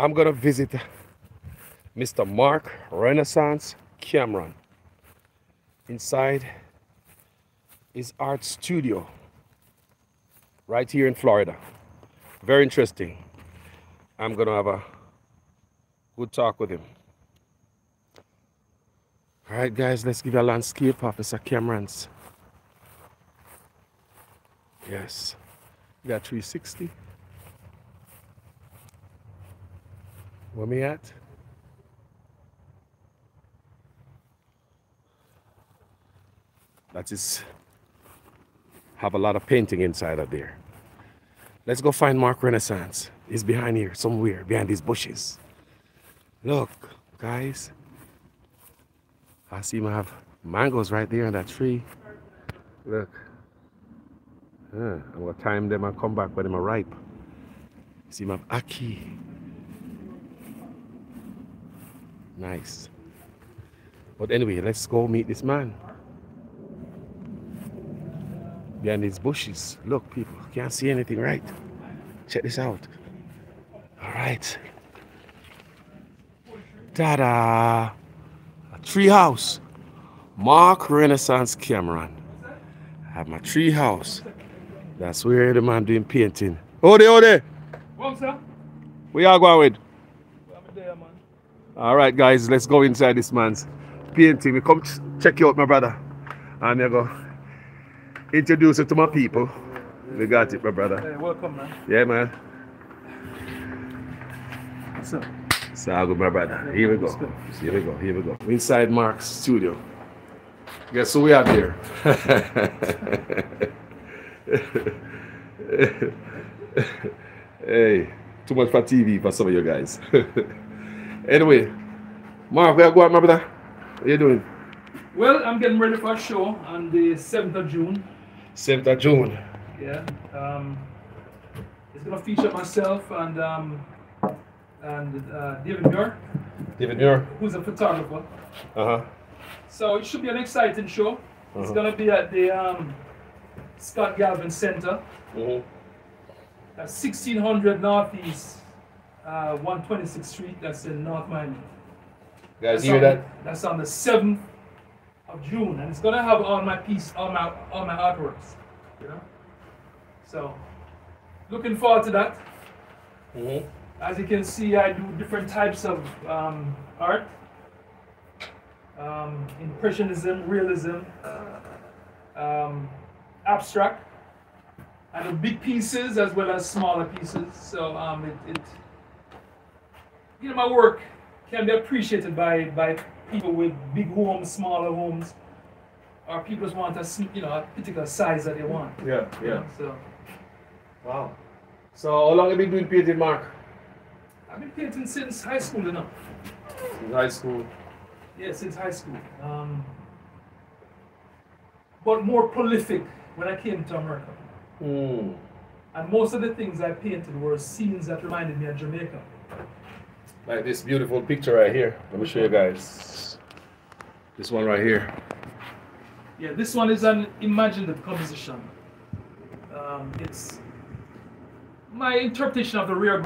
I'm gonna visit Mr. Mark Renaissance Cameron inside his art studio right here in Florida. Very interesting. I'm gonna have a good talk with him. All right, guys, let's give a landscape of Mr. Cameron's. Yes, we got 360. Where me at? That is have a lot of painting inside of there. Let's go find Mark Renaissance. He's behind here, somewhere, behind these bushes. Look, guys. I see have mangoes right there on that tree. Look. Uh, I'm gonna time them and come back when they're ripe. See my ackee. Nice. But anyway, let's go meet this man. Behind these bushes. Look, people, can't see anything right. Check this out. All right. Ta-da! A tree house. Mark Renaissance Cameron. I have my tree house. That's where the man doing painting. Oh, there, oh, there. Well, sir. Where y'all going with? I'm there, man. All right, guys, let's go inside this man's painting. We come ch- check you out, my brother. And you go introduce it to my people. We got it, my brother. Hey, welcome, man. Yeah, man. What's up? So good, my brother. Here we go. Here we go. Here we go. Inside Mark's studio. Guess who we have here? hey, too much for TV for some of you guys. anyway, Mark, where you going, my brother? What you doing? Well, I'm getting ready for a show on the 7th of June. 7th of June. Yeah. Um, it's gonna feature myself and um, and uh, David Muir, David Muir. who's a photographer. Uh huh. So it should be an exciting show. It's Uh-huh. gonna be at the um, Scott Galvin Center, Mm-hmm. at 1600 Northeast, uh, 126th Street. That's in North Miami. Guys, That's hear on, that? That's on the 7th of June, and it's gonna have all my piece, all my all my artworks. You know. So, looking forward to that. Mm-hmm. As you can see, I do different types of um, art. Um, impressionism, realism, um, abstract, I do big pieces as well as smaller pieces. So um, it, it, you know, my work can be appreciated by, by people with big homes, smaller homes, or people just want a you know, a particular size that they want. Yeah, you know, So Wow. So, how long have you been doing painting, Mark? I've been painting since high school, you know. Since high school. Yeah, since high school. Um, but more prolific when I came to America. Hmm. And most of the things I painted were scenes that reminded me of Jamaica. Like this beautiful picture right here. Let me show you guys. This one right here. Yeah, this one is an imaginative composition. Um, it's my interpretation of the rear.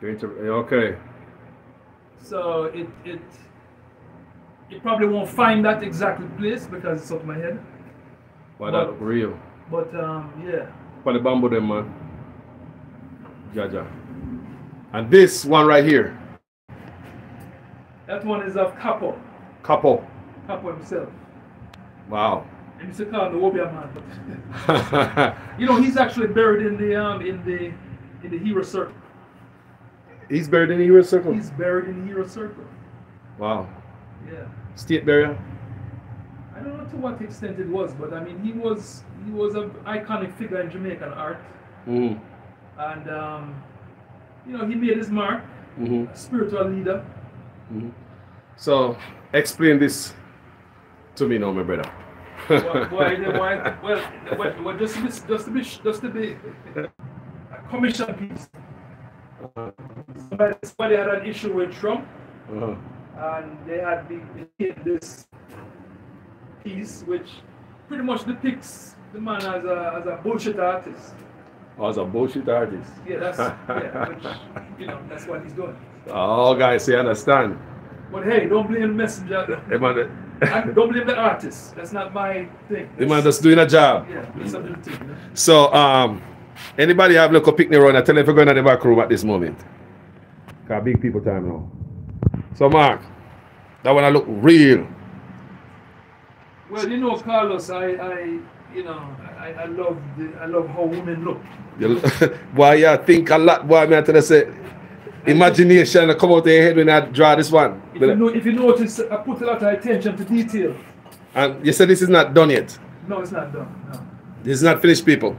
You're inter- okay. So it, it you probably won't find that exactly place because it's up my head. Why that look real? But um, yeah. For the bamboo them man. Jaja. And this one right here. That one is of Kapo. Couple. Kapo himself. Wow. I used to call him the Wobia man. You know, he's actually buried in the um in the in the hero circle. He's buried in the Hero Circle. He's buried in the hero circle. Wow. Yeah. State burial. I don't know to what extent it was, but I mean he was he was an iconic figure in Jamaican art. Mm-hmm. And um, you know, he made his mark, Mm-hmm. spiritual leader. So explain this to me now, my brother. Why, well, well, well, just to be, just to be, just to be a commission piece. Somebody, somebody had an issue with Trump. Uh-huh. and they had this piece which pretty much depicts the man as a, as a bullshit artist. It's a bullshit artist. Yeah, that's yeah, which, you know, that's what he's doing. Oh, guys, you understand? But hey, don't blame the messenger. The man, And don't blame the artist. That's not my thing. the man just doing a job. yeah, that's something to you know? So, um, anybody have look a picnic run? I tell them if you're going to the back room at this moment. Got big people time now. So, Mark, that one I look real. Well, you know, Carlos, I, I you know, I, I love the, I love how women look. Why you think a lot? Why me I tell you say imagination come out of your head when I draw this one. If you, know, if you notice, I put a lot of attention to detail. And you said this is not done yet. No, it's not done. No. This is not finished, people.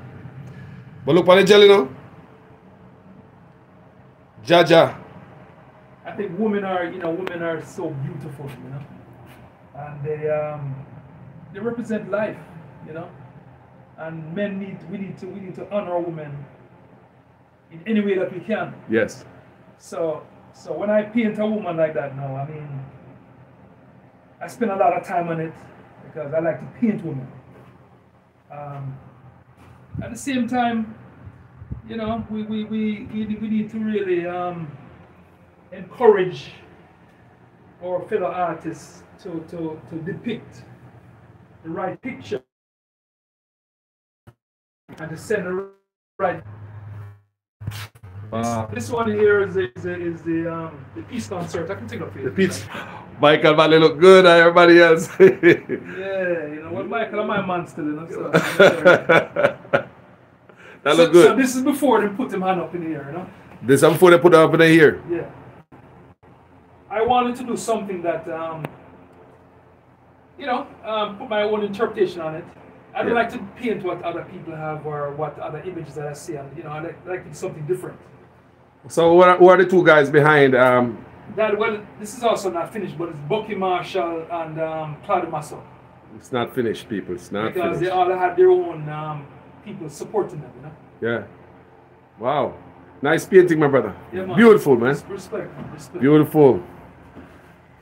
But look the jelly now. Jaja. I think women are, you know, women are so beautiful, you know, and they um, they represent life, you know, and men need we need to we need to honor women in any way that we can. Yes. So so when I paint a woman like that now, I mean, I spend a lot of time on it because I like to paint women. Um, at the same time, you know, we we, we, we, we need to really um, encourage our fellow artists to, to, to depict the right picture and the center right Wow. this one here is the, is the, is the, um, the peace concert. I can take it up for you. The Pete's Michael Manley look good and everybody else. Yeah, you know what, Michael, my man still, you know. So, that so, look so this is before they put him hand up in the air, you know. This is before they put it up in the here. Yeah. I wanted to do something that, um, you know, um, put my own interpretation on it. I don't Yeah. like to paint what other people have or what other images that I see. And, you know, I like, like to do something different. So what are, who are the two guys behind um That well, this is also not finished, but it's Bucky Marshall and um, Claudie Massop it's not finished people. It's not because they all had their own um, people supporting them. You know. Yeah. Wow. Nice painting, my brother. Yeah, man. Beautiful, man. Respect, respect. Beautiful.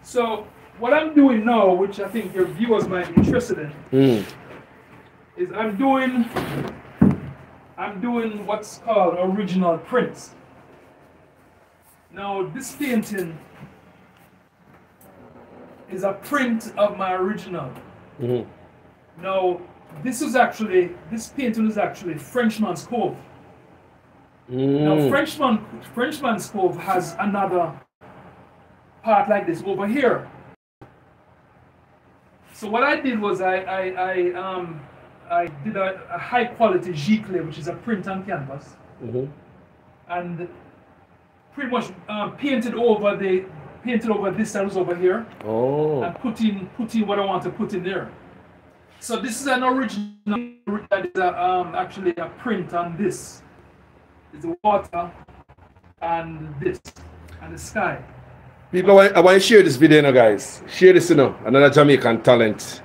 So what I'm doing now, which I think your viewers might be interested in, Mm. Is I'm doing I'm doing what's called original prints. Now this painting is a print of my original. Mhm. Now this is actually this painting is actually Frenchman's Cove. Now Mm. Frenchman Frenchman's Cove has another part like this over here. So what I did was I I, I um I did a, a high quality giclée, which is a print on canvas, Mhm. and pretty much um, painted over the painted over this that was over here, Oh. and put in put in what I want to put in there. So this is an original that is a, um, actually a print on this. It's the water and this and the sky. People, I want, I want to share this video, now, guys. Share this, you know. Another Jamaican talent.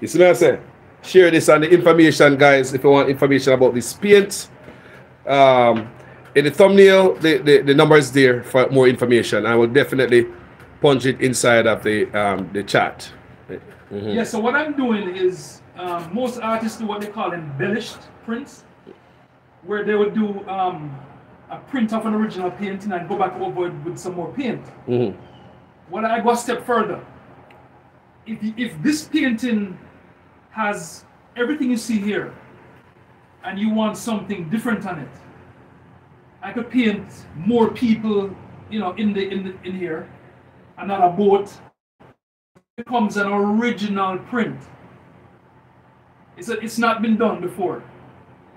You see what I say? Share this and the information, guys. If you want information about this paint, um, in the thumbnail, the, the, the number is there for more information. I will definitely punch it inside of the um, the chat. Mhm. Yeah, so what I'm doing is um, most artists do what they call embellished prints, where they would do um, a print of an original painting and go back over it with some more paint. Mhm. When I go a step further, if, if this painting has everything you see here, and you want something different on it, I could paint more people, you know, in the in the, in here, and on a boat. It becomes an original print. It's a, it's not been done before.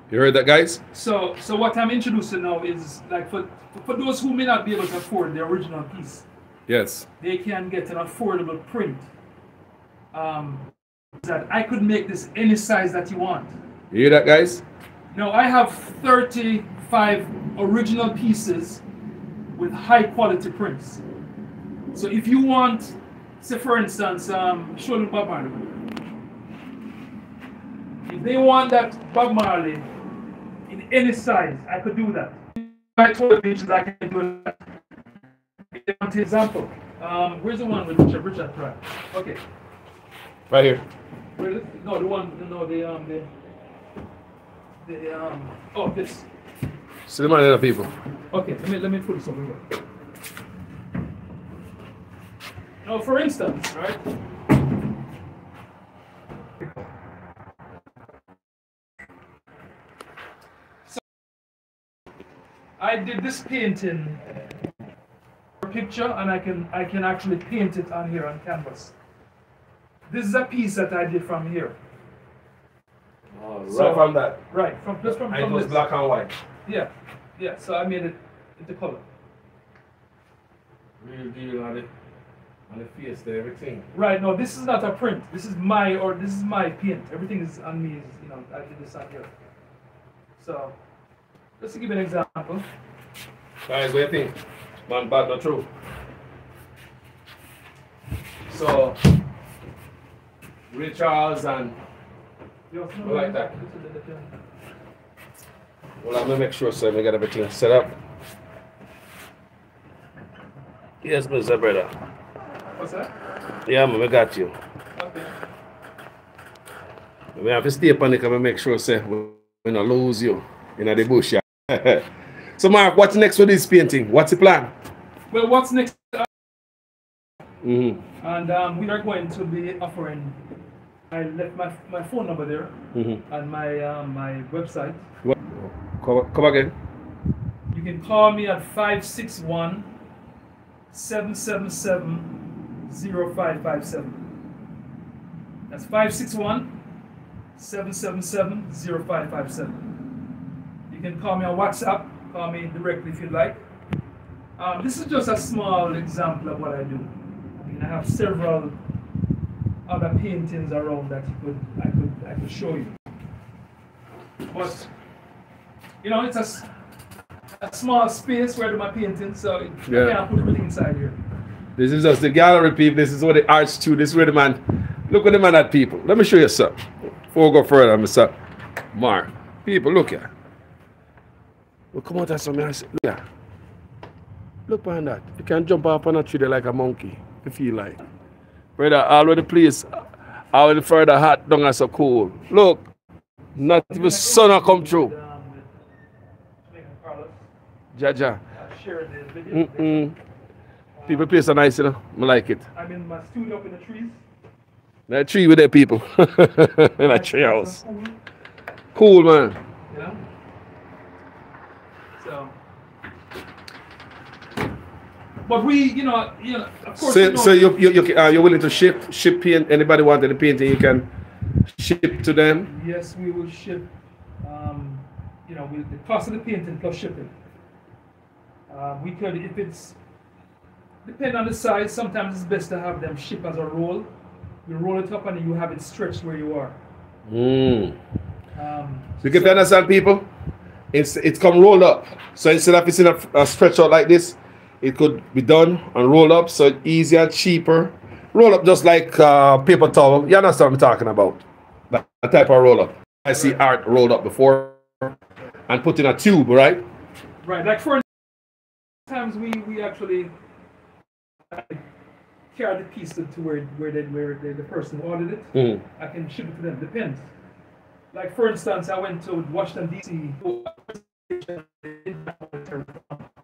You heard that, guys? So so what I'm introducing now is like for for those who may not be able to afford the original piece Yes. they can get an affordable print. Um, that I could make this any size that you want. You hear that, guys? Now I have 35 original pieces with high quality prints. So if you want, say for instance, um, show them Bob Marley. If they want that Bob Marley in any size, I could do that. My 12 inches, I can do that. If want an example, um, where's the one with Richard, Richard Pratt? Okay. Right here. Where is, no, the one, no, the, um, the, the, um, oh, this. Man and the people. Okay, let me let me put this over here. Now, for instance, right? So, I did this painting picture and I can I can actually paint it on here on canvas. This is a piece that I did from here. Oh, right So- from that. Right, from just from, And it was this. black and white. Yeah, yeah. So I made it into color. Real deal on the, on the face there, everything. Right. No, this is not a print. This is my or this is my paint. Everything is on me. Is, you know, I did this on here. So, just to give an example. Guys, what do you think? Man, bad, not true. So, Charles and also like that. This is the- the- Well, I'm gonna make sure so we got everything set up. Yes, Mr. Brother. What's that? Yeah, man, we got you. Okay. We have to stay upon it and make sure say we we not lose you in the bush. Yeah. so, Mark, what's next with this painting? What's the plan? Well, what's next? Mm-hmm. And um, we are going to be offering. I left my, my phone number there Mm-hmm. and my um, my website. What? Come, come again. You can call me at 561 777 0557. That's 561 777 0557. You can call me on WhatsApp, call me directly if you'd like. Um, this is just a small example of what I do. I mean, I have several other paintings around that you could, I could, I could show you. But, you know, it's a, a small space where I do my painting, so it, Yeah. I can't put everything inside here. This is just the gallery, people. This is what the art studio. This is where the man. Look at the man at people. Let me show you something. Before we go further, Mr. Mark. People, look here. Well, come out and something. I say, Look here. Look behind that. You can jump up on a tree there like a monkey if you like. Brother, all over the place. All the further hot down so cool. Look. Not even sun will come through. With Jamaican Carlos, Jaja. video. Mm-mm. People place are nice, you know. I like it. I'm in my studio up in the trees. That tree with their people. in a tree house. Cool, man. You know? So. But we, you know, you know, of course. So, so you, you, you, uh, you're willing to ship, ship paint, anybody wanted the painting, you can ship to them? Yes, we will ship. Um, you know, with the cost of the painting plus shipping. Uh, we could, if it's depending on the size. Sometimes it's best to have them ship as a roll. You roll it up and you have it stretched where you are. Mm. Um, You can understand, people? It's, it's come rolled up. So instead of it's in a, a stretch out like this, it could be done and roll up so it's easier, cheaper. Roll up just like uh, paper towel. You understand what I'm talking about? That that type of roll up. I see art rolled up before and put in a tube, right? Right, like for times we we actually uh, carry the piece to, to where where the where the, the person ordered it. Mm. I can ship it to them. Depends. Like for instance, I went to Washington D.C.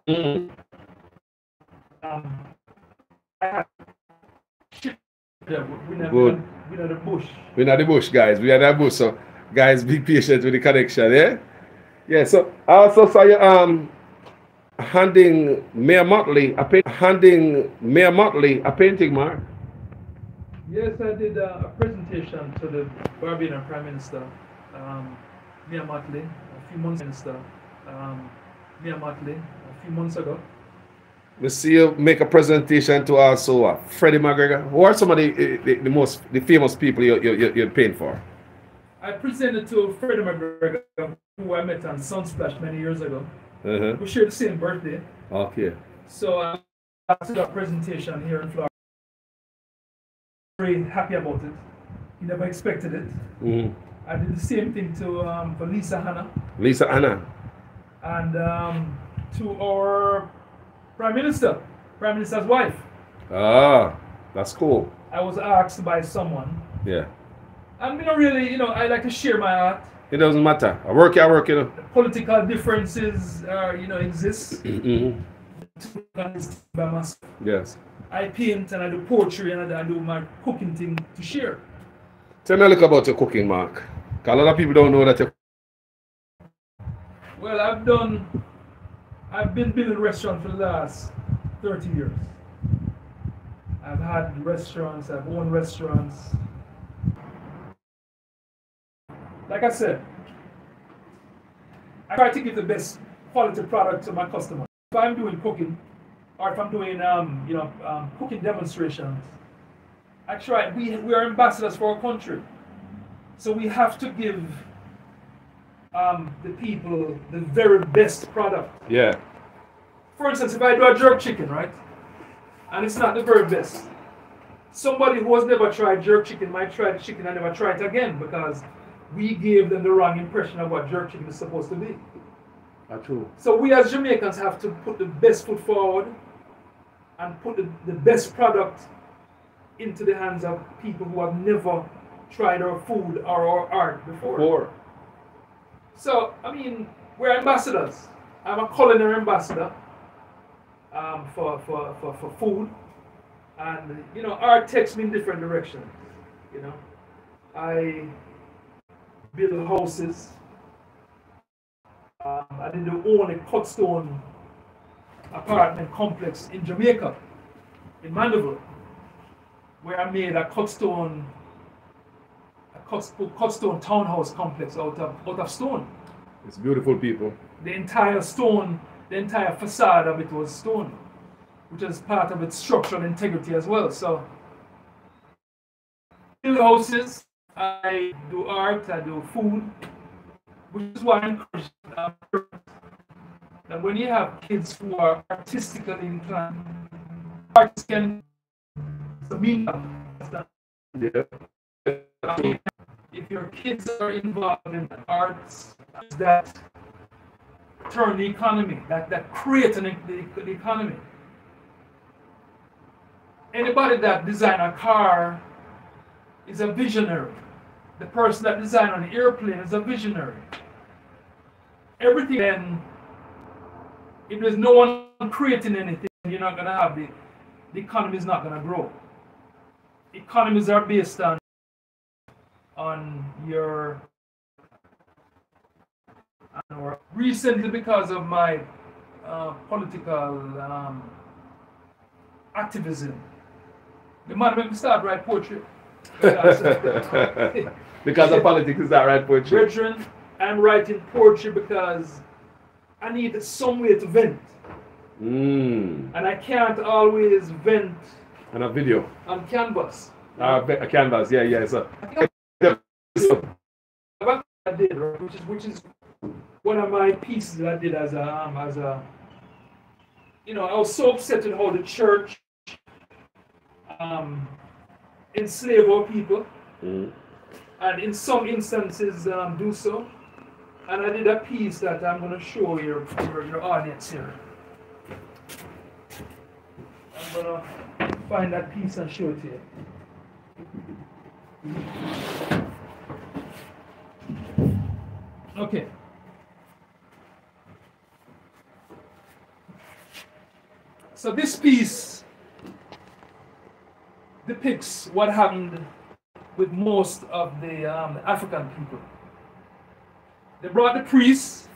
Mm. We Good. we know the bush. We're not the bush, guys. We are the bush. So, guys, be patient with the connection, yeah? Yeah, so I also saw you um handing Mia Mottley a paint, handing Mia Mottley a painting, Mark. Yes, I did uh, a presentation to the Barbadian Prime Minister, um, Mia Mottley, a few months minister, um, Mia Mottley, a few months ago. We see you make a presentation to also uh, Freddie McGregor. Who are some of the, the, the most the famous people you you you you're paying for? I presented to Freddie McGregor, who I met on Sunsplash many years ago. Uh-huh. We shared the same birthday. Okay. So uh, after that presentation here in Florida, very happy about it. He never expected it. hmm I did the same thing to um, for Lisa Hanna Lisa Hanna. and um, to our Prime Minister, Prime Minister's wife. Ah, that's cool. I was asked by someone, Yeah. you know, really, you know, I like to share my art. It doesn't matter. I work, I work, you know. Political differences, uh, you know, exist. Mhm. By myself. Yes. I paint and I do poetry and I do my cooking thing to share. Tell me a little about your cooking, Mark. a lot of people don't know that you Well, I've done, I've been building restaurant for the last 30 years. I've had restaurants, I've owned restaurants. Like I said, I try to give the best quality product to my customers. If I'm doing cooking, or if I'm doing, um, you know, um, cooking demonstrations, I try. We we are ambassadors for our country, so we have to give um, the people the very best product. Yeah. For instance, if I do a jerk chicken, right, and it's not the very best, somebody who has never tried jerk chicken might try the chicken and never try it again because we gave them the wrong impression of what jerk chicken is supposed to be. That's true. So we as Jamaicans have to put the best foot forward and put the, the best product into the hands of people who have never tried our food or our art before. Four. So, I mean, we're ambassadors. I'm a culinary ambassador um, for, for, for, for food. And, you know, art takes me in different directions. You know, I build houses. Um, I did own a cut stone apartment complex in Jamaica, in Mandeville, where I made a cut stone a cut, cut stone townhouse complex out of out of stone. It's beautiful people. The entire stone, the entire facade of it was stone, which is part of its structural integrity as well. So, build houses, I do art, I do food, which is why I encourage uh, that when you have kids who are artistically inclined, artists can mean that. Yeah. If your kids are involved in arts that turn the economy, that, that create an, the, the economy. Anybody that design a car is a visionary. The person that designed an airplane is a visionary. Everything then, if there's no one creating anything, you're not gonna have the, the economy is not gonna grow. Economies are based on on your or recently because of my uh, political um, activism. The man made me start write poetry. because of politics is that right poetry? Brethren, I'm writing poetry because I need some way to vent. Mm. And I can't always vent And a video. on canvas. Uh, a canvas, yeah, yeah. So, did, right, which is which is one of my pieces that I did as a um, as a you know I was so upset at how the church um, enslave our people Mm. and in some instances um, do so. And I did a piece that I'm going to show your, your your audience here. I'm going to find that piece and show it to you. Okay. So this piece depicts what happened with most of the um, African people. They brought the priests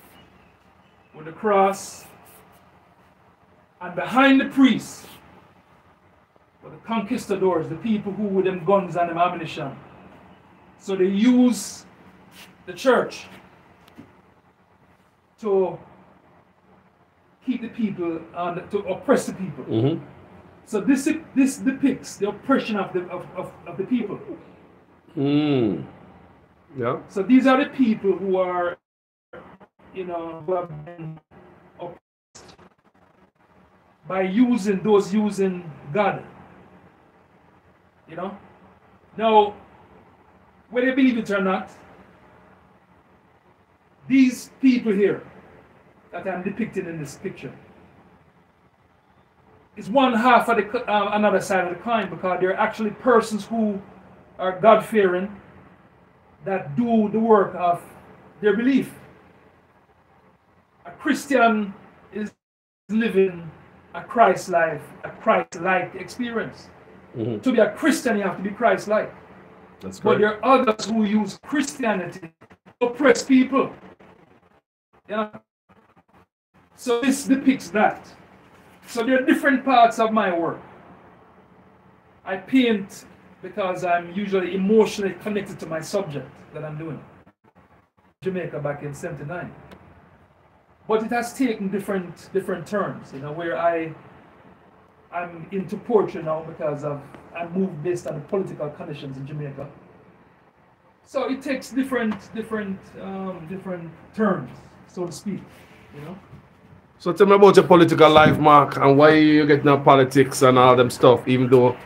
with the cross, and behind the priests were the conquistadors, the people who with them guns and them ammunition. So they use the church to keep the people and to oppress the people. Mm-hmm. So this this depicts the oppression of the of, of, of the people. Mm. Yeah. So these are the people who are, you know, who have been oppressed by using those using God. You know? Now, whether you believe it or not, these people here that I'm depicting in this picture is one half of the uh, another side of the coin because there are actually persons who are God fearing that do the work of their belief. A Christian is living a Christ life, a Christ like experience. Mhm. To be a Christian, you have to be Christ like. That's But there are others who use Christianity to oppress people. Yeah. So this depicts that. So there are different parts of my work. I paint because I'm usually emotionally connected to my subject that I'm doing. Jamaica back in 79. But it has taken different different turns, you know, where I I'm into poetry now because of I moved based on the political conditions in Jamaica. So it takes different different um, different turns, so to speak. You know. So tell me about your political life, Mark, and why you getting into politics and all them stuff, even though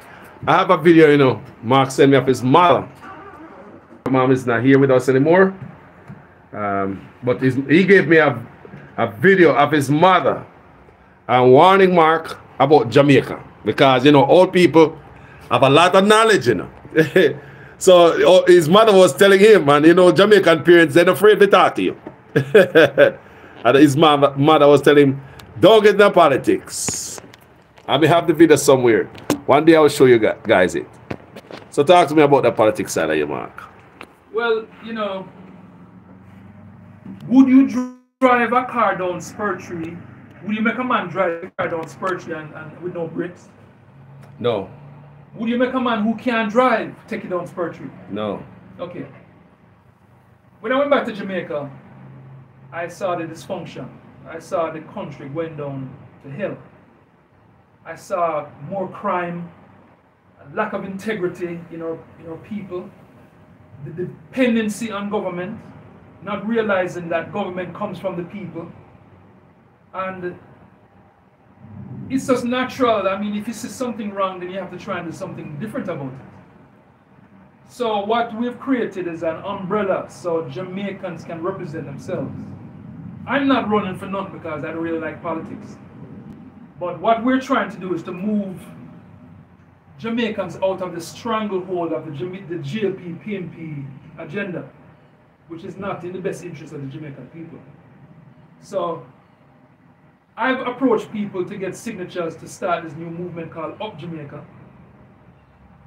I have a video, you know, Mark sent me up his mother. Mom is not here with us anymore. Um, but he gave me a, a video of his mother and warning Mark about Jamaica. Because, you know, old people have a lot of knowledge, you know. so oh, his mother was telling him, and you know, Jamaican parents, they're afraid to talk to you. and his mom, mother was telling him, don't get into politics. I may have the video somewhere. One day I will show you guys it. So talk to me about the politics side of your Mark. Well, you know, would you drive a car down Spur Tree? Would you make a man drive a car down Spur Tree and, and with no brakes? No, Would you make a man who can't drive take it down Spur Tree? no. Okay. When I went back to Jamaica, I saw the dysfunction. I saw the country going down the hill. I saw more crime, a lack of integrity in our, in our people, the dependency on government, not realizing that government comes from the people. And it's just natural. I mean, if you see something wrong, then you have to try and do something different about it. So what we've created is an umbrella so Jamaicans can represent themselves. I'm not running for nothing because I don't really like politics. But what we're trying to do is to move Jamaicans out of the stranglehold of the, the PNP agenda, which is not in the best interest of the Jamaican people. So I've approached people to get signatures to start this new movement called Up Jamaica.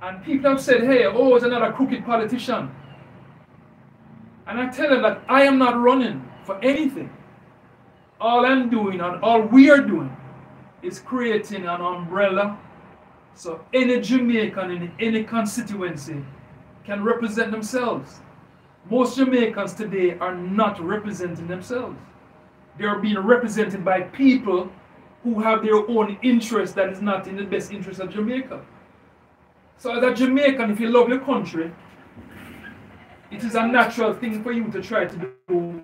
And people have said, hey, oh, it's another crooked politician. And I tell them that I am not running for anything. All I'm doing and all we are doing is creating an umbrella so any Jamaican in any constituency can represent themselves. Most Jamaicans today are not representing themselves. They are being represented by people who have their own interest that is not in the best interest of Jamaica. So as a Jamaican, if you love your country, it is a natural thing for you to try to do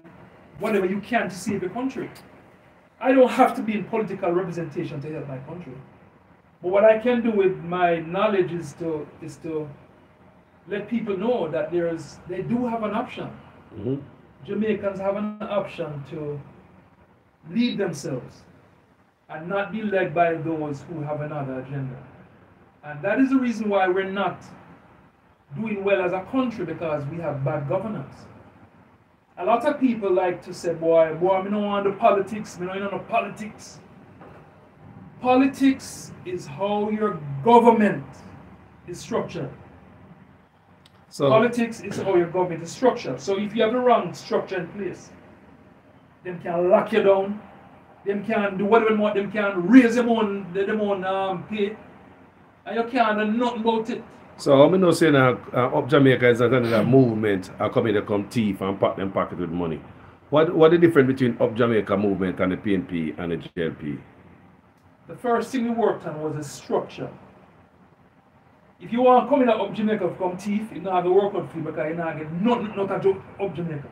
whatever you can to save your country. I don't have to be in political representation to help my country. But what I can do with my knowledge is to is to let people know that there's they do have an option. Mhm. Jamaicans have an option to lead themselves and not be led by those who have another agenda. And that is the reason why we're not doing well as a country because we have bad governance. A lot of people like to say, boy, boy, I don't want the politics, I don't know politics. Politics is how your government is structured. So Politics is how your government is structured. So if you have the wrong structure in place, them can lock you down, them can do whatever they want, them can raise them own them own um, pay, and you can't do nothing about it. So I'm not saying uh, uh, Up Jamaica is another movement are coming to come thief and pack them pocket with money. What what the difference between Up Jamaica movement and the PNP and the JLP? The first thing we worked on was a structure. If you want to come in up Jamaica to come thief, you don't have to work out for you because you don't get nothing out of up Jamaica.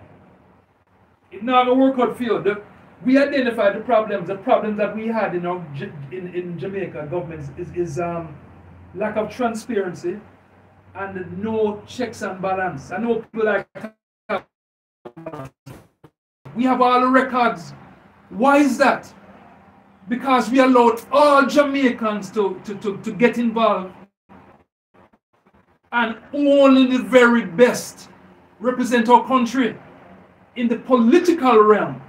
It not going to work out for you. The, we identified the problems. The problems that we had in our in, in Jamaica government is, is um, lack of transparency and no checks and balance. I know people like we have all the records. Why is that? Because we allowed all Jamaicans to, to, to, to get involved and only the very best represent our country in the political realm,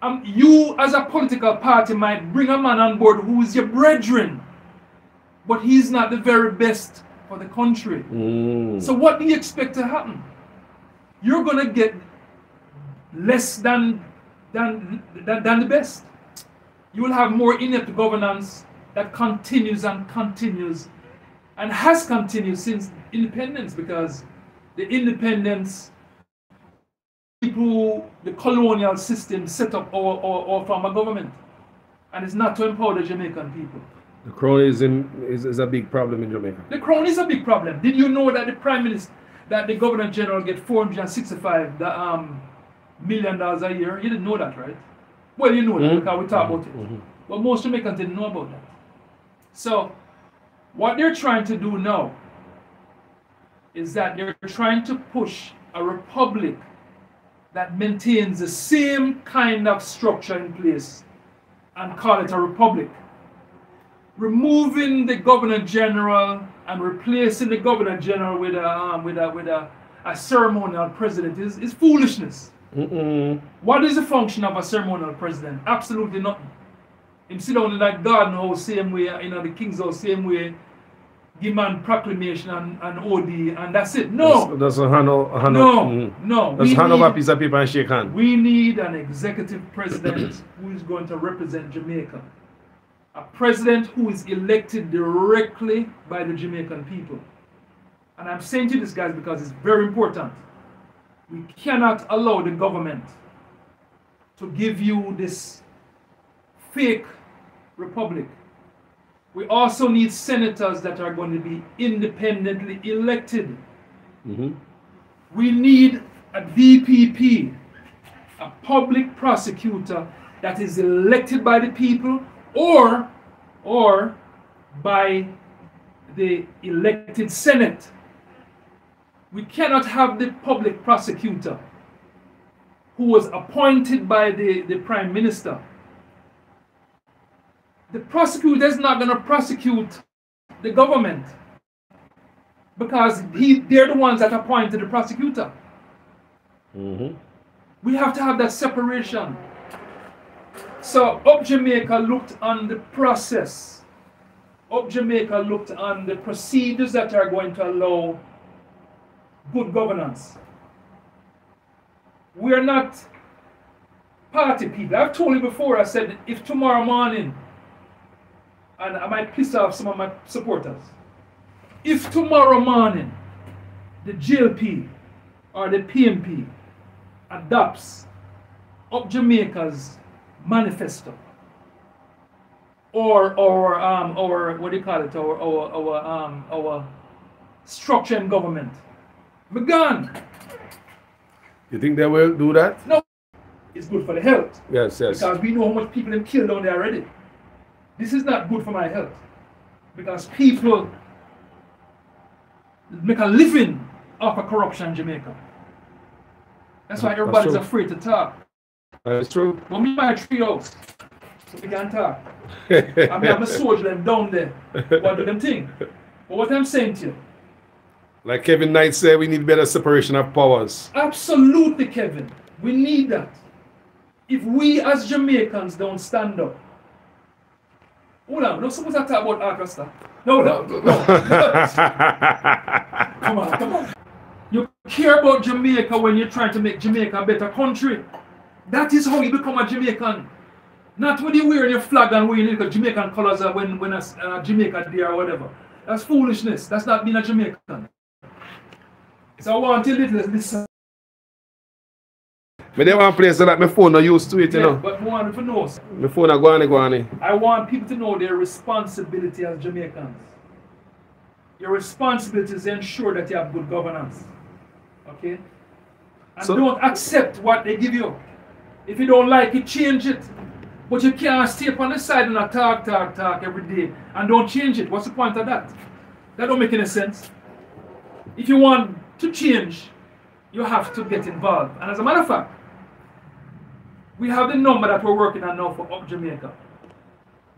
um, you as a political party might bring a man on board who is your brethren, but he's not the very best for the country. Mm. So what do you expect to happen? You're gonna get less than than than, than the best. You will have more inept governance that continues and continues and has continued since independence because the independence people the colonial system set up our, our, our former government and it's not to empower the Jamaican people. The cronyism is, is a big problem in Jamaica. The crown is a big problem. Did you know that the prime minister, that the governor general get 465 the, um, million dollars a year? You didn't know that, right? Well, you know that Mhm. because we talk about it. Mhm. But most Jamaicans didn't know about that. So, what they're trying to do now is that they're trying to push a republic that maintains the same kind of structure in place and call it a republic. Removing the governor general and replacing the governor general with a um, with a with a, a ceremonial president is, is foolishness. Mm-mm. What is the function of a ceremonial president? Absolutely nothing. Him sit down in that garden house same way, you know, the king's house same way, give man proclamation and, and OD, and that's it. No, That's, that's a hand, a hand no, mm. no. That's We hand over a piece of paper and shake hand. we need an executive president who is going to represent Jamaica. A president who is elected directly by the Jamaican people. And I'm saying to this, guys, because it's very important. We cannot allow the government to give you this fake republic. We also need senators that are going to be independently elected. Mhm. We need a DPP, a public prosecutor that is elected by the people or or by the elected Senate. We cannot have the public prosecutor who was appointed by the, the Prime Minister. The prosecutor is not going to prosecute the government because he, they're the ones that appointed the prosecutor. Mhm. We have to have that separation. So Up Jamaica looked on the process. Up Jamaica looked on the procedures that are going to allow good governance. We are not party people. I've told you before, I said if tomorrow morning, and I might piss off some of my supporters, if tomorrow morning the JLP or the PNP adopts Up Jamaica's manifesto or or um or what do you call it our our our um our structure and government. We're. You think they will do that? No, it's good for the health Yes, yes. because we know how much people have killed down there already. This is not good for my health because people make a living off of corruption in Jamaica. That's why everybody's afraid to talk. That's true. But me my tree house, so we can talk. I mean, I'm a soldier them down there. What do them think? But what I'm saying to you, like Kevin Knight said, we need better separation of powers. absolutely, Kevin, we need that. If we as Jamaicans don't stand up, hold on, we're not supposed to talk about Augusta. No, no, no. Come on, come on. You care about Jamaica when you're trying to make Jamaica a better country. That is how you become a Jamaican. Not when you're wearing your flag and wearing your Jamaican colors uh, when, when a uh, Jamaica Day or whatever. That's foolishness. That's not being a Jamaican. So I want you to listen. Me dey want place so that my phone not used to it, you Yeah, know. but I want to know. My phone a go on, go on. I want people to know their responsibility as Jamaicans. Your responsibility is to ensure that you have good governance. Okay? And So- don't accept what they give you. If you don't like it, change it. But you can't stay on the side and talk, talk, talk every day and don't change it. What's the point of that? That don't make any sense. If you want to change, you have to get involved. And as a matter of fact, we have the number that we're working on now for Up Jamaica.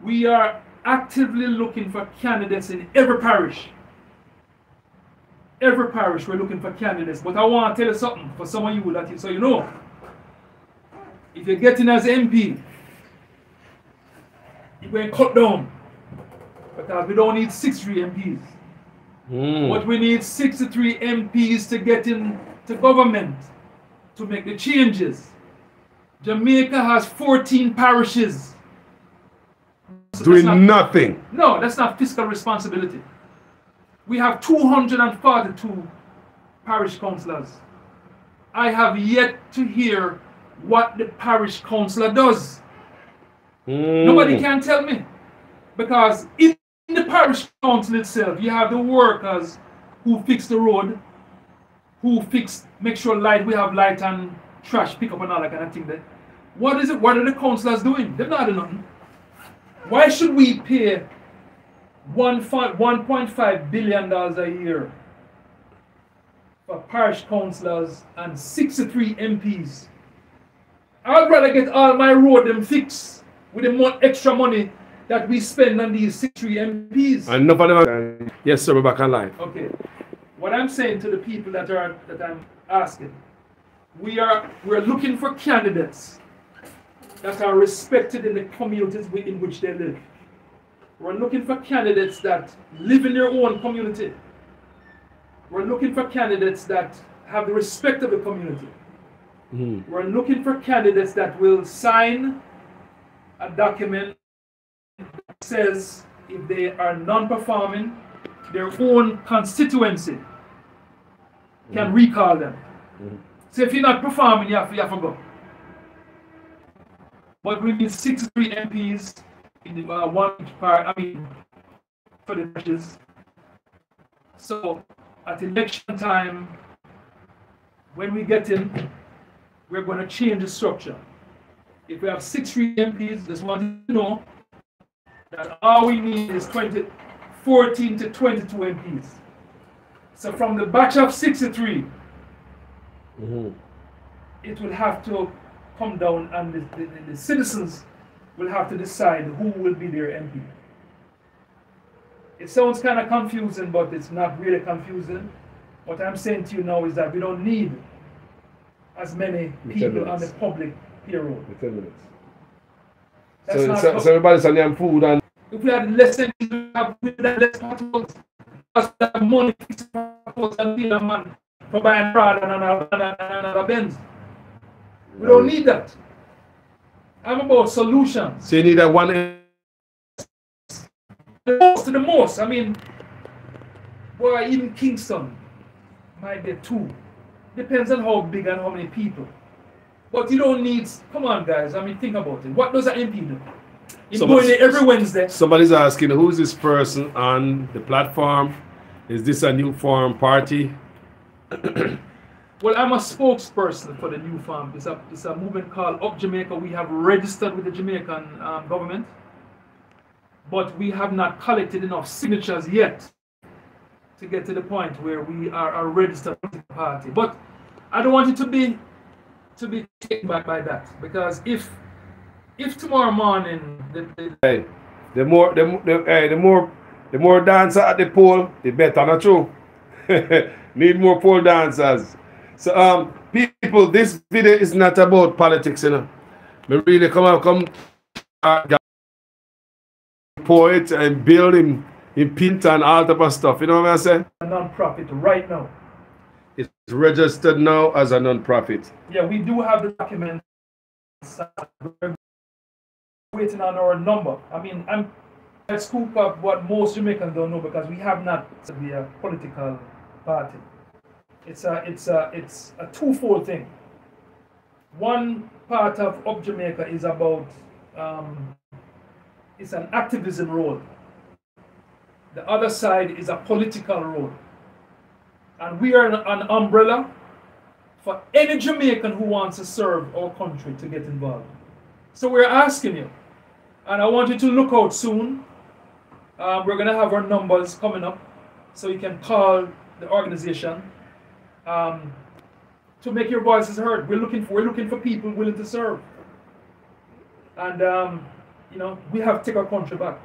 We are actively looking for candidates in every parish. every parish we're looking for candidates. But I want to tell you something for some of you that you, so you know. If you're getting as MP, you're going to cut down. Because we don't need 63 MPs. Mm. But we need 63 MPs to get into government to make the changes. Jamaica has 14 parishes. So Doing not- nothing. no, that's not fiscal responsibility. We have 242 parish councillors. I have yet to hear what the parish councillor does. Mm. Nobody can tell me. Because in the parish council itself, you have the workers who fix the road, who fix, make sure light, we have light and trash pick up and all that kind of thing there. What is it? What are the councillors doing? They're not doing nothing. Why should we pay one 1.5 billion dollars a year for parish councillors and 63 MPs? I'd rather get all my road them fixed with the mo- extra money that we spend on these 63 MPs. And enough of them. Yes, sir, we're back online. Okay. What I'm saying to the people that are that I'm asking, we are we're looking for candidates that are respected in the communities in which they live. We're looking for candidates that live in their own community. We're looking for candidates that have the respect of the community. Mhm. We're looking for candidates that will sign a document that says if they are non-performing, their own constituency can recall them. So if you're not performing, you have to, you have to go. But we need 63 MPs in the uh, one part, I mean, for the churches. So at election time, when we get in, we're going to change the structure. If we have 63 MPs, just want you to know that all we need is 20, 14 to 22 MPs. So from the batch of 63, Mhm. it will have to come down and the, the, the- the citizens will have to decide who will be their MP. It sounds kind of confusing, but it's not really confusing. What I'm saying to you now is that we don't need as many people on the public payroll. The 10 minutes. That's So, so, so everybody's selling them food and if we had less than we had less potholes, because we have money to fix potholes and pay a man for buying Prada and another, and another Benz. We don't need that. I'm about solutions. So you need that one. The most to the most. I mean, boy, even Kingston might be two. Depends on how big and how many people. But you don't need. Come on, guys. I mean, think about it. What does an MP do? He's going there every Wednesday. Somebody's asking, who's this person on the platform? Is this a new farm party? Well, I'm a spokesperson for the new farm. It's a, it's a movement called Up Jamaica. We have registered with the Jamaican um, government, but we have not collected enough signatures yet to get to the point where we are a registered party. But I don't want it to be to be taken back by that because if if tomorrow morning the, the, Hey, the more, the, the, hey, the more, the more dancer at the pole, the better, not true? Need more pole dancers. So, um, people, this video is not about politics, you know. Me really come out, come, uh, poet and build him, in paint and all type of stuff. You know what I'm saying? a non-profit right now. It's registered now as a non-profit. Yeah, we do have the documents. We're waiting on our number. I mean, I'm I scoop up what most Jamaicans don't know because we have not be a political party. It's a it's a it's a twofold thing. One part of Up Jamaica is about um, it's an activism role. The other side is a political role. And we are an, umbrella for any Jamaican who wants to serve our country to get involved. So we're asking you, and I want you to look out soon. Um, we're going to have our numbers coming up, so you can call the organization um, to make your voices heard. We're looking for we're looking for people willing to serve, and um, you know we have to take our country back.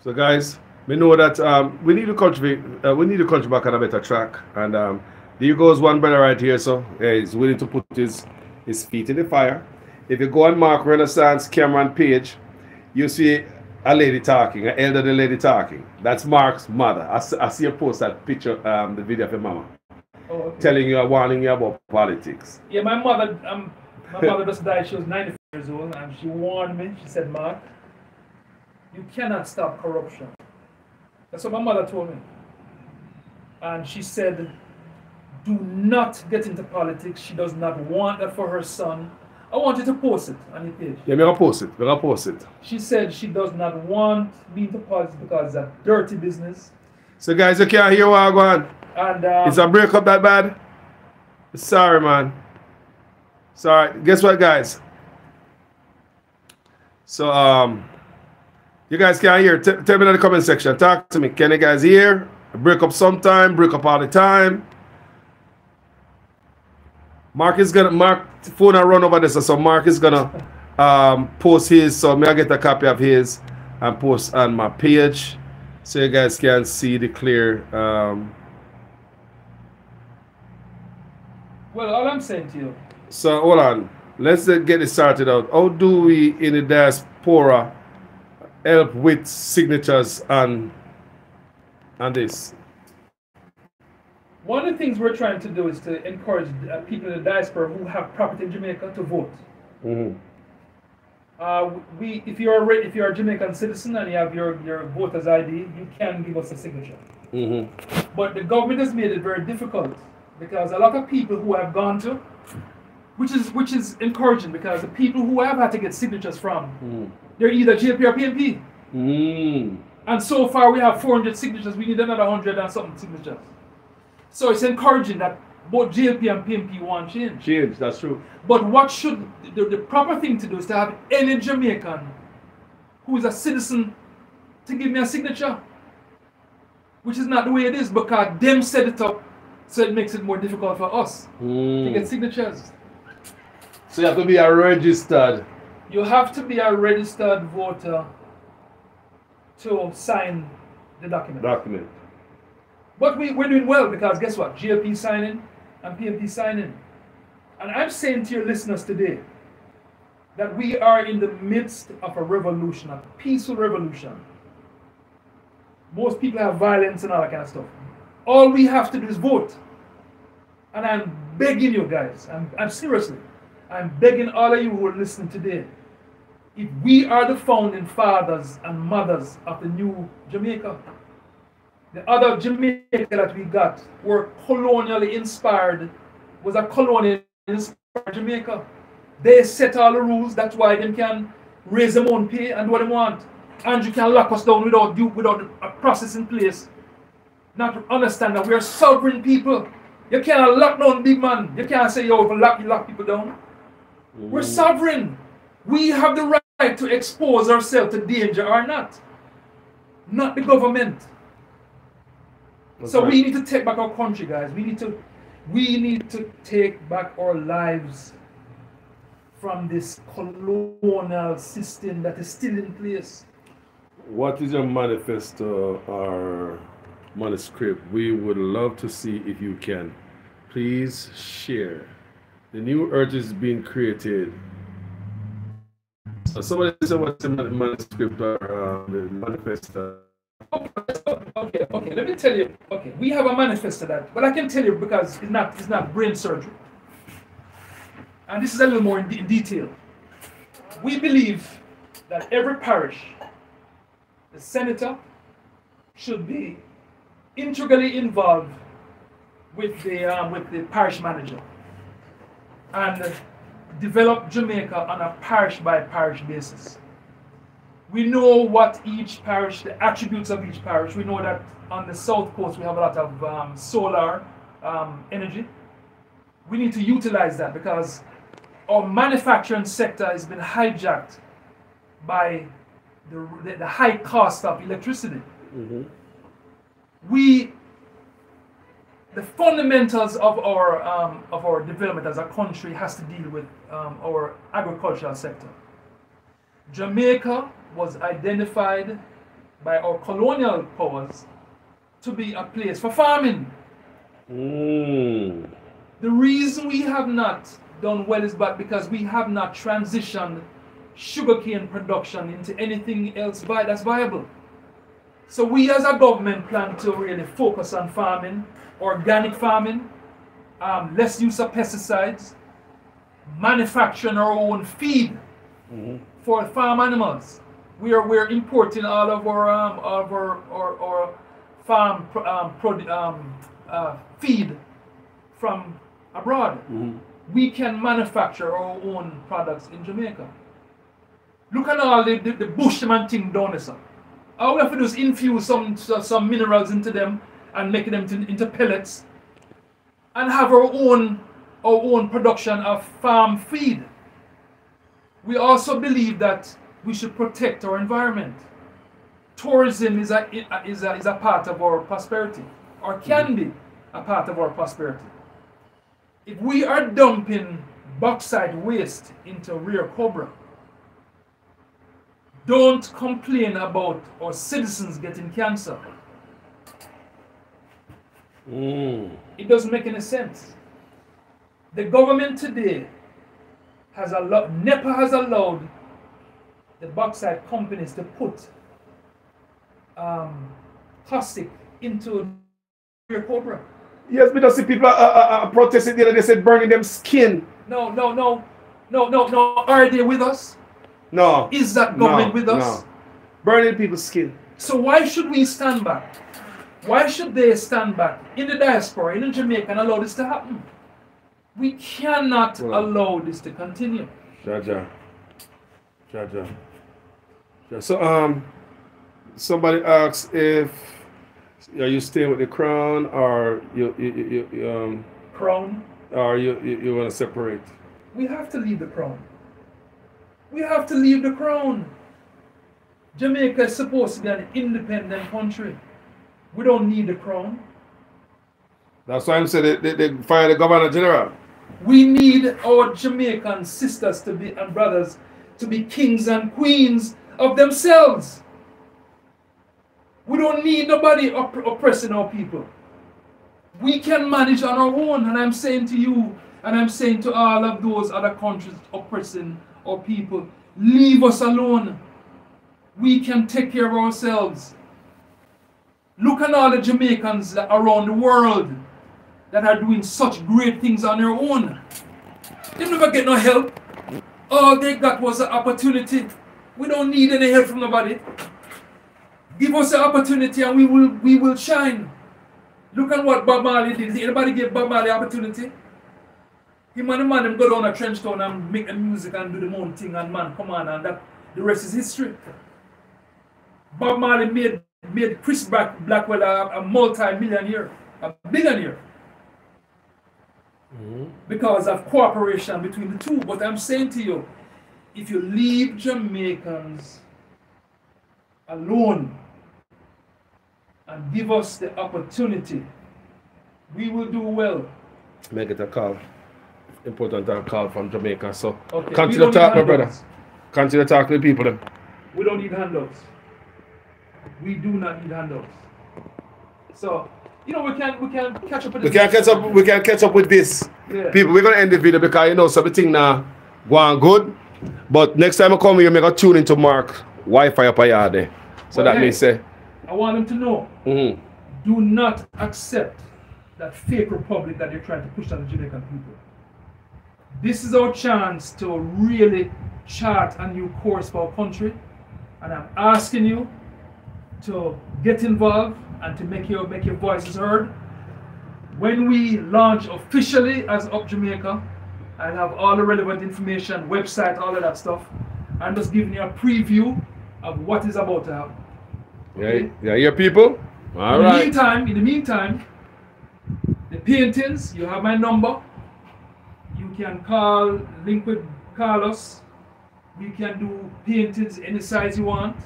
So, guys, We know that um, we need to country, uh, we need to country back on a better track. And um, there goes one brother right here, so yeah, he's willing to put his his feet in the fire. If you go on Mark Renaissance Cameron page, you see a lady talking, an elderly lady talking. That's Mark's mother. I, I see a post that picture, um, the video of your mama, Oh, okay. telling you, warning you about politics. Yeah, my mother, um, my mother just died. She was 94 years old, and she warned me. She said, "Mark, you cannot stop corruption." That's what my mother told me. And she said, "Do not get into politics." She does not want that for her son. I want you to post it on your page. Yeah, me gonna post it. Gonna post it. She said she does not want me into politics because it's a dirty business. So guys, you can't hear what I go on. And um, Is a breakup that bad? Sorry, man. Sorry. Guess what, guys? So, um, you guys can't hear. T- tell me in the comment section. Talk to me. Can you guys hear? Break up sometime. Break up all the time. Mark is gonna Mark phone I run over this, so Mark is gonna um, post his. So may I get a copy of his and post on my page, so you guys can see the clear. Um, well, all I'm saying to you, So hold on. Let's uh, get it started out. How do we in the diaspora help with signatures and and this? One of the things we're trying to do is to encourage uh, people in the diaspora who have property in Jamaica to vote. Mhm. Uh, we, if you're a, if you're a Jamaican citizen and you have your, your voter's ID, you can give us a signature. Mhm. But the government has made it very difficult because a lot of people who have gone to, which is which is encouraging because the people who have had to get signatures from, Mhm. They're either JLP or PNP. Mm. And so far we have 400 signatures. We need another 100 and something signatures. So it's encouraging that both JLP and PNP want change. Change. That's true. But what should the, the proper thing to do is to have any Jamaican who is a citizen to give me a signature. Which is not the way it is because them set it up so it makes it more difficult for us to get Mm. signatures. So you have to be a registered. You have to be a registered voter to sign the document. document. But we, we're doing well because guess what? JLP signing and PNP signing. And I'm saying to your listeners today that we are in the midst of a revolution, a peaceful revolution. Most people have violence and all that kind of stuff. All we have to do is vote. And I'm begging you guys, I'm, I'm seriously, I'm begging all of you who are listening today. If we are the founding fathers and mothers of the new Jamaica, the other Jamaica that we got were colonially inspired, was a colonial inspired Jamaica. They set all the rules, that's why they can raise their own pay and do what they want. And you can lock us down without due, without a process in place. Not to understand that we are sovereign people. You can't lock down big man. You can't say, yo, if you lock, you lock people down. We're sovereign. We have the right to expose ourselves to danger or not. Not the government. That's so right. we need to take back our country, guys. We need to we need to take back our lives from this colonial system that is still in place. What is your manifesto or manuscript? We would love to see if you can. Please share. The new earth is being created. So somebody said what's the manuscript or uh, the manifesto? Okay, okay, okay. Let me tell you. Okay, we have a manifesto that, but I can tell you because it's not it's not brain surgery. And this is a little more in, de- in detail. We believe that every parish, the senator, should be integrally involved with the um, with the parish manager and develop Jamaica on a parish by parish basis. We know what each parish, the attributes of each parish. We know that on the south coast we have a lot of um, solar um, energy. We need to utilize that because our manufacturing sector has been hijacked by the, the, the high cost of electricity. We, the fundamentals of our um, of our development as a country has to deal with um, our agricultural sector. Jamaica was identified by our colonial powers to be a place for farming. Mm. The reason we have not done well is but because we have not transitioned sugarcane production into anything else that's viable. So we as a government plan to really focus on farming, organic farming, um, less use of pesticides, manufacturing our own feed for farm animals. We are we're importing all of our um, all of our, our, our farm pro- um, produ- um, uh, feed from abroad. We can manufacture our own products in Jamaica. Look at all the, the, the bushman thing down there. All we have to do is infuse some some minerals into them and making them into, into pellets and have our own our own production of farm feed. We also believe that we should protect our environment. Tourism is a, is a, is a part of our prosperity, or can mm-hmm. be a part of our prosperity. If we are dumping bauxite waste into Rio Cobre, don't complain about our citizens getting cancer. Mm. It doesn't make any sense. The government today has allowed, NEPA has allowed the bauxite companies to put um, caustic into Rio Cobre. Yes, because the people are, are, are protesting the other day, said burning them skin. No, no, no, no, no, no. Are they with us? No. Is that no, government with us? No. Burning people's skin. So why should we stand back? Why should they stand back in the diaspora, in Jamaica, and allow this to happen? We cannot Well- allow this to continue. Jaja. Jaja. Ja. So um somebody asks if are you staying with the crown or you you, you, you um Crown, or you you, you want to separate? we have to leave the crown. We have to leave the crown. Jamaica is supposed to be an independent country. We don't need the crown. That's why I'm saying they, they, they fire the governor general. We need our Jamaican sisters to be and brothers to be kings and queens of themselves. We don't need nobody opp- oppressing our people. We can manage on our own, and I'm saying to you, and I'm saying to all of those other countries oppressing our people, leave us alone. We can take care of ourselves. Look at all the Jamaicans around the world that are doing such great things on their own. They never get no help. All they got was an opportunity. We don't need any help from nobody. Give us an opportunity and we will we will shine. Look at what Bob Marley did. Anybody give Bob Marley opportunity? Him and the man them go down a trench town and make the music and do the own thing and man come on and that the rest is history. Bob Marley made made Chris Black, Blackwell a, a multi-millionaire, a billionaire mm-hmm. because of cooperation between the two. But I'm saying to you, if you leave Jamaicans alone and give us the opportunity, we will do well. Make it a call. Important to call from Jamaica. So Okay, continue to talk, my brother. handouts. Continue to talk to the people then. We don't need handouts. We do not need handouts. So, you know, we can we can catch up with We this. can catch up we can catch up with this. Yeah. People, we're gonna end the video because you know something now going good. But next time I come here, I'm gonna tune into Mark Wi-Fi up here there. So Well, that hey. means say I want them to know mhm. do not accept that fake republic that they're trying to push on the Jamaican people. This is our chance to really chart a new course for our country, and I'm asking you to get involved and to make your make your voices heard. When we launch officially as Up Jamaica, I'll have all the relevant information, website, all of that stuff. I'm just giving you a preview of what is about to happen. Yeah, yeah, your people? All in the meantime, in the meantime, the paintings, you have my number. You can call, link with Carlos. We can do paintings any size you want.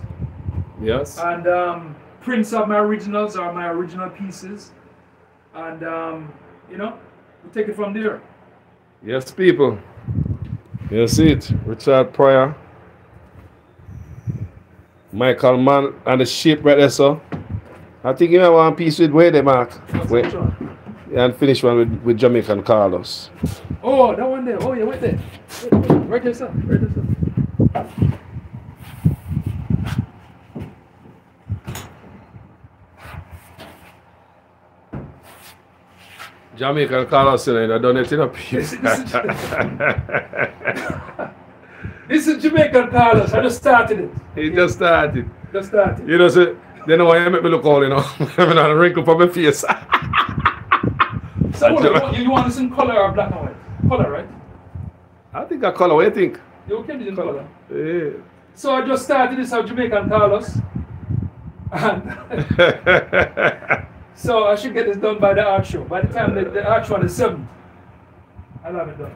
Yes. And um, prints of my originals are my original pieces. And, um, you know, we take it from there. Yes, people. Yes, it. Richard Pryor. Michael Mann and the ship right there, so. I think you have one piece with where they mark. Wait. And finish one with, with Jamaican Carlos. Oh, that one there. Oh, yeah, wait there. Wait, wait. Right there, sir. Right there, sir. Jamaican Carlos, you know, I done it in a piece. This, is, Jamaican Carlos. I just started it. he just started. Just started. You know, so, they know why you make me look all, you know. I'm not a wrinkle from my face. So what, what, you want this in color or black and white? Color, right? I think I color, what do you think? You okay with it color? Yeah. So I just started this out Jamaican Carlos. And so I should get this done by the art show. By the time the, the art show on the 7th, I'll have it done.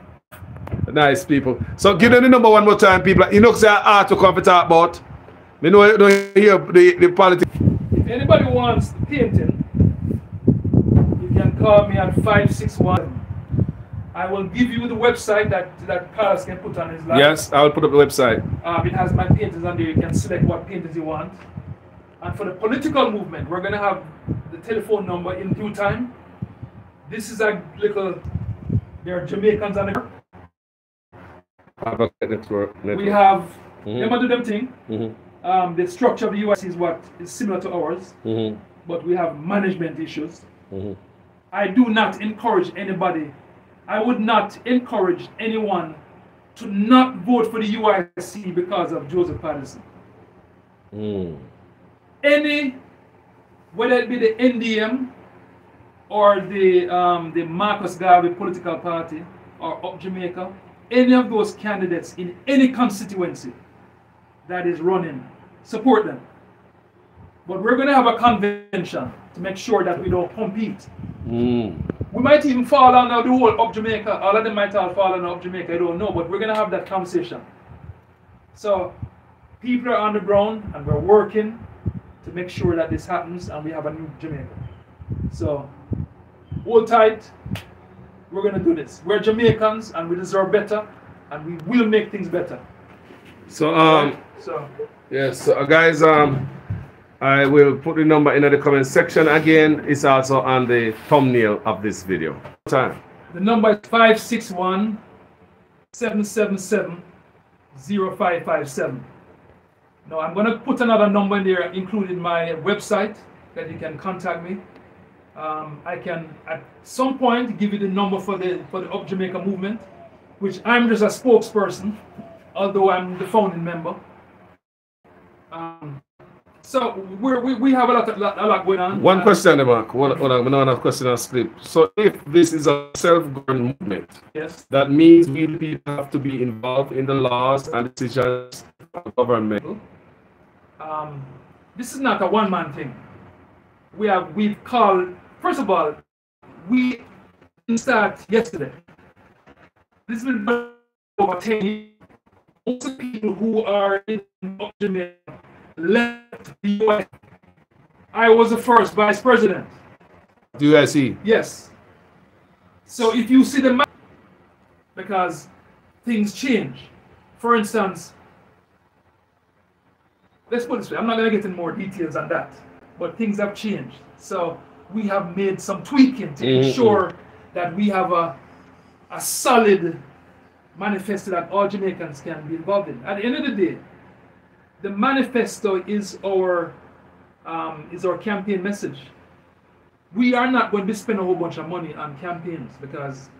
nice people. So give them the number one more time, people. You know, say art to come to talk about. Me know you don't hear the, the politics. If anybody wants painting, you can call me at 561. I will give you the website that, that Carlos can put on his live. Yes, I'll put up the website. Um, it has my paintings on there. You can select what paintings you want. And for the political movement, we're going to have the telephone number in due time. This is a little, there are Jamaicans on. Have network. We have, Mhm. them do them thing. Mhm, Um, the structure of the US is what is similar to ours, mhm, but we have management issues. mhm. I do not encourage anybody, I would not encourage anyone to not vote for the UIC because of Joseph Patterson. Mm. any, whether it be the NDM or the um, the Marcus Garvey political party or Up Jamaica, any of those candidates in any constituency that is running, support them. But we're going to have a convention to make sure that we don't compete. Mm. We might even fall under the whole Up Jamaica. All of them might all fall under Up Jamaica. I don't know, but we're going to have that conversation. So people are on the ground and we're working to make sure that this happens and we have a new Jamaica. So hold tight. We're going to do this. We're Jamaicans and we deserve better and we will make things better. So um So yes, so, uh, guys um I will put the number in the comment section again. It's also on the thumbnail of this video. Time. the number is 561 777 0557. Now I'm going to put another number in there, including my website, that you can contact me. Um, I can at some point give you the number for the for the Up Jamaica movement, which I'm just a spokesperson, although I'm the founding member. Um, so we're, we we have a lot, of, lot a lot going on. One question, Mark. One, one, one, one question on script. So if this is a self-governed movement, Yes. that means we people have to be involved in the laws and decisions of government. Um, this is not a one man thing. We have we've called first of all, we didn't start yesterday. This has been over 10 years. Most of the people who are in Jamaica left the US. I was the first vice president. Do I see? Yes. So if you see the map, because things change. For instance, let's put it this way, I'm not going to get into more details on that, but things have changed. So we have made some tweaking to Mhm. ensure that we have a, a solid manifesto that all Jamaicans can be involved in. At the end of the day, the manifesto is our um, is our campaign message. We are not going to be spending a whole bunch of money on campaigns because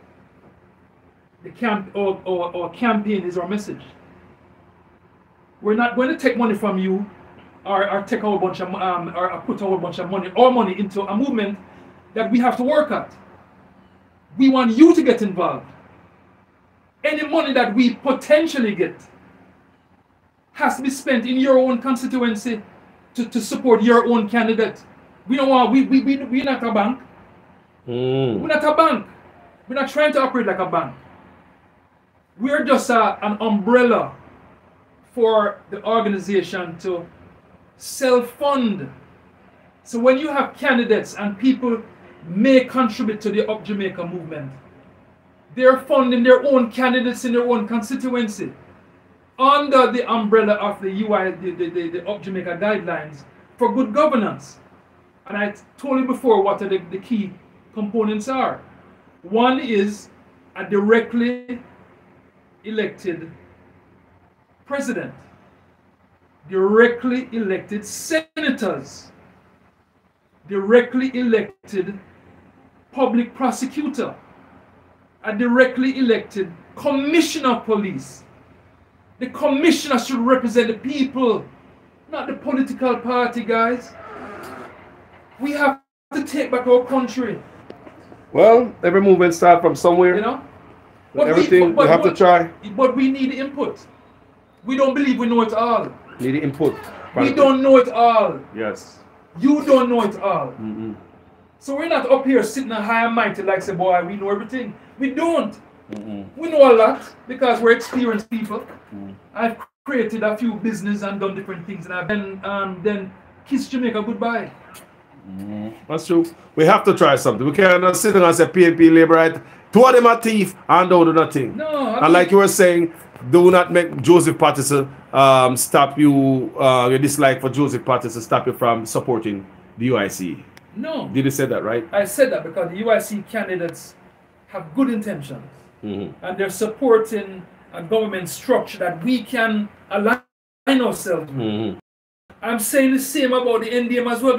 the camp or, or, or campaign is our message. We're not going to take money from you or, or take a whole bunch of um, or, or put a whole bunch of money or money into a movement that we have to work at. We want you to get involved. Any money that we potentially get has to be spent in your own constituency to, to support your own candidate. We don't want we we we we're not a bank. Mm. We're not a bank. We're not trying to operate like a bank. We're just a, an umbrella for the organization to self-fund. So when you have candidates and people may contribute to the Up Jamaica movement, they're funding their own candidates in their own constituency. under the umbrella of the UI, the, the, the, the Up Jamaica guidelines for good governance. And I told you before what the, the key components are. One is a directly elected president, directly elected senators, directly elected public prosecutor, a directly elected commissioner of police. The commissioner should represent the people, not the political party, guys. We have to take back our country. Well, every movement start from somewhere. You know? But Everything but- you have to try. But we need input. We don't believe we know it all. Need input. We don't know it all. Yes. You don't know it all. Mm-mm. So we're not up here sitting high and mighty like say, boy, we know everything. We don't. Mm-mm. We know a lot because we're experienced people. Mm. I've created a few business and done different things, and I've then um, then kiss Jamaica goodbye. Mm. That's true. We have to try something. We can't sit and say PNP labor right. Two of them are thief and don't do nothing. No, I And mean- like you were saying, do not make Joseph Patterson um, stop you, uh, your dislike for Joseph Patterson stop you from supporting the UIC. No, Did you say that right? I said that because the UIC candidates have good intentions Mhm. and they're supporting a government structure that we can align ourselves with. Mhm. I'm saying the same about the NDM as well.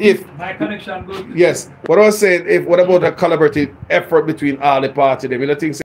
If My connection good. yes, what I was saying, if what about a collaborative effort between all the parties? Them, you know, things